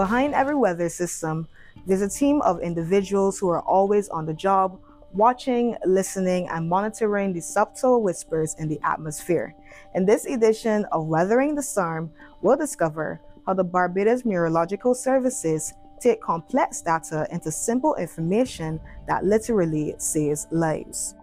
Behind every weather system, there's a team of individuals who are always on the job, watching, listening, and monitoring the subtle whispers in the atmosphere. In this edition of Weathering the Storm, we'll discover how the Barbados Meteorological Services take complex data into simple information that literally saves lives.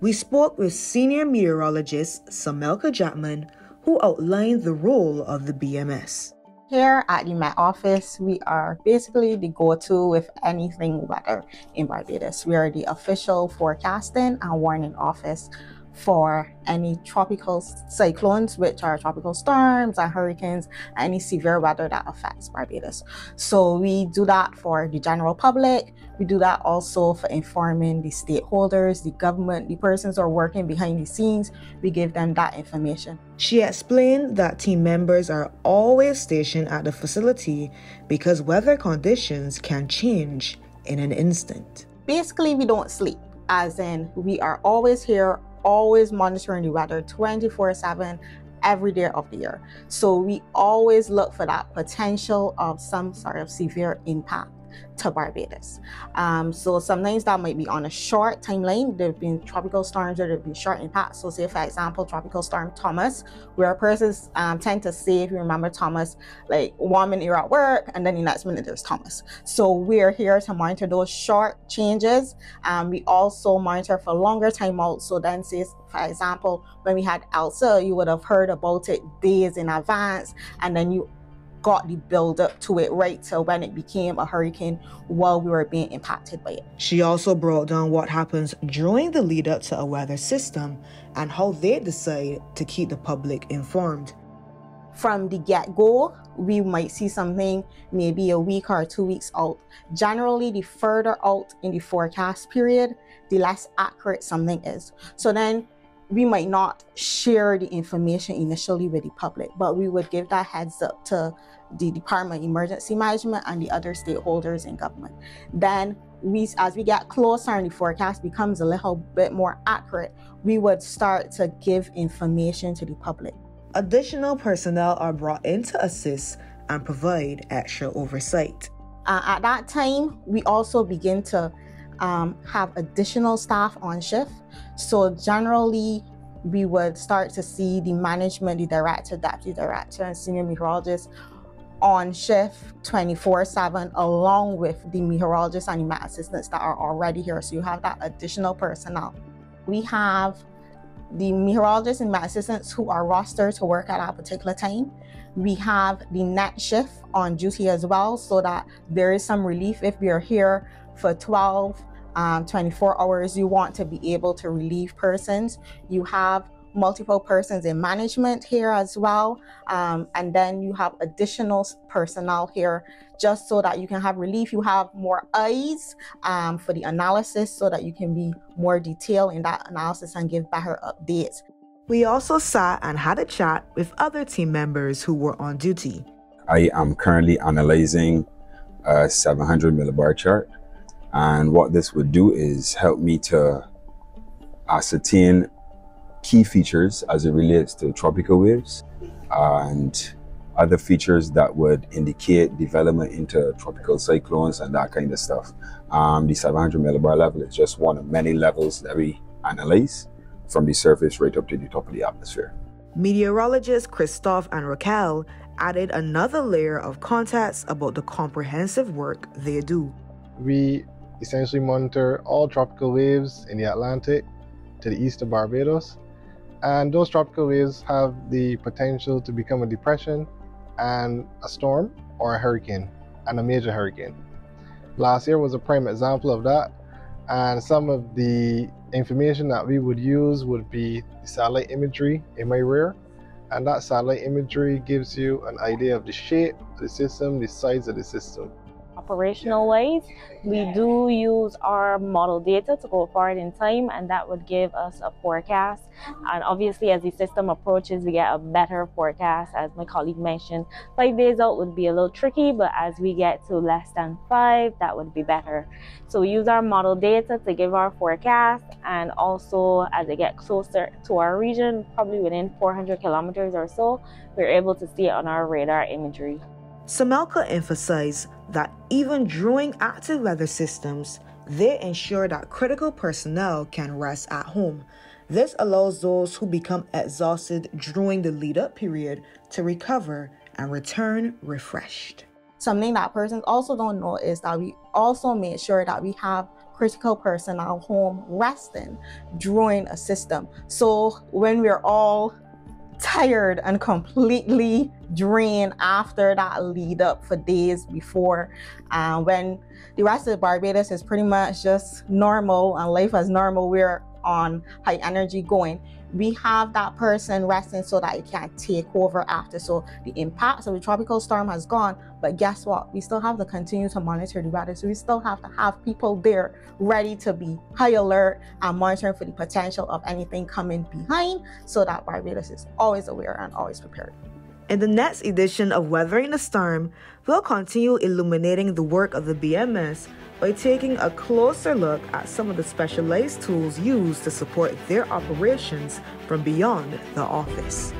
We spoke with senior meteorologist Samelka Jackman, who outlined the role of the BMS. Here at the Met Office, we are basically the go-to with anything weather in Barbados. We are the official forecasting and warning office for any tropical cyclones, which are tropical storms and hurricanes, any severe weather that affects Barbados. So we do that for the general public. We do that also for informing the stakeholders, the government, the persons who are working behind the scenes. We give them that information. She explained that team members are always stationed at the facility because weather conditions can change in an instant. Basically, we don't sleep, as in, we are always here always monitoring the weather 24 7 every day of the year. So we always look for that potential of some sort of severe impact to Barbados. Um, so sometimes that might be on a short timeline. There have been tropical storms that have been short impact. So say for example, tropical storm Thomas, where persons um, tend to say, if you remember Thomas, like one minute you're at work and then the next minute there's Thomas. So we're here to monitor those short changes. Um, we also monitor for longer timeouts. So then say, for example, when we had Elsa, you would have heard about it days in advance and then you got the build up to it right till when it became a hurricane while we were being impacted by it. She also brought down what happens during the lead up to a weather system and how they decide to keep the public informed. From the get go, we might see something maybe a week or two weeks out. Generally, the further out in the forecast period, the less accurate something is. So then we might not share the information initially with the public, but we would give that heads up to the Department of Emergency Management and the other stakeholders in government. Then we, as we get closer and the forecast becomes a little bit more accurate, we would start to give information to the public. Additional personnel are brought in to assist and provide extra oversight. Uh, at that time, we also begin to um, have additional staff on shift. So generally, we would start to see the management, the director, deputy director, and senior meteorologist on shift 24-7 along with the meteorologists and the met assistants that are already here. So you have that additional personnel. We have the meteorologists and met assistants who are rostered to work at our particular time. We have the net shift on duty as well so that there is some relief if we are here for 12, um, 24 hours, you want to be able to relieve persons. You have multiple persons in management here as well. Um, and then you have additional personnel here just so that you can have relief. You have more eyes um, for the analysis so that you can be more detailed in that analysis and give better updates. We also sat and had a chat with other team members who were on duty. I am currently analyzing a 700 millibar chart and what this would do is help me to ascertain key features as it relates to tropical waves and other features that would indicate development into tropical cyclones and that kind of stuff. Um, the 700 millibar level is just one of many levels that we analyze from the surface right up to the top of the atmosphere. Meteorologists Christophe and Raquel added another layer of context about the comprehensive work they do. We essentially monitor all tropical waves in the Atlantic to the east of Barbados. And those tropical waves have the potential to become a depression and a storm or a hurricane and a major hurricane. Last year was a prime example of that. And some of the information that we would use would be satellite imagery in my rear. And that satellite imagery gives you an idea of the shape of the system, the size of the system operational wise, we do use our model data to go forward in time and that would give us a forecast. And obviously as the system approaches, we get a better forecast. As my colleague mentioned, five days out would be a little tricky, but as we get to less than five, that would be better. So we use our model data to give our forecast and also as it get closer to our region, probably within 400 kilometers or so, we're able to see it on our radar imagery. Samelka emphasized that even during active weather systems, they ensure that critical personnel can rest at home. This allows those who become exhausted during the lead up period to recover and return refreshed. Something that persons also don't know is that we also make sure that we have critical personnel home resting during a system. So when we're all tired and completely drained after that lead up for days before, uh, when the rest of Barbados is pretty much just normal and life as normal, we're on high energy going we have that person resting so that it can take over after. So the impacts of the tropical storm has gone, but guess what? We still have to continue to monitor the weather. So we still have to have people there ready to be high alert and monitoring for the potential of anything coming behind so that Barbados is always aware and always prepared. In the next edition of Weathering the Storm, we'll continue illuminating the work of the BMS by taking a closer look at some of the specialized tools used to support their operations from beyond the office.